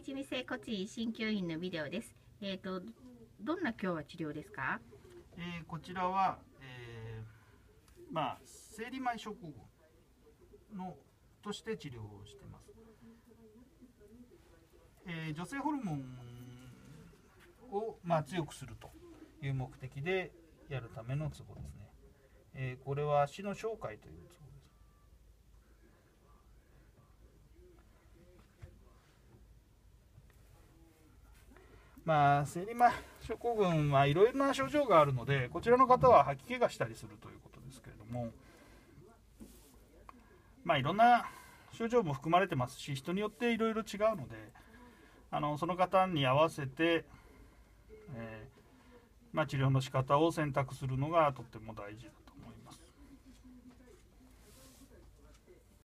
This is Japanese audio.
一味整骨院鍼灸院のビデオです。えっ、とどんな今日は治療ですか？えーこちらは、えーまあ生理前症候群のとして治療をしてます、えー女性ホルモンを、まあ、強くするという目的でやるためのツボですね、えーこれは死の紹介というツボまあ、生理前症候群はいろいろな症状があるので、こちらの方は吐き気がしたりするということですけれども、まあ、いろんな症状も含まれてますし、人によっていろいろ違うので、あのその方に合わせて、えーまあ、治療の仕方を選択するのがとっても大事だと。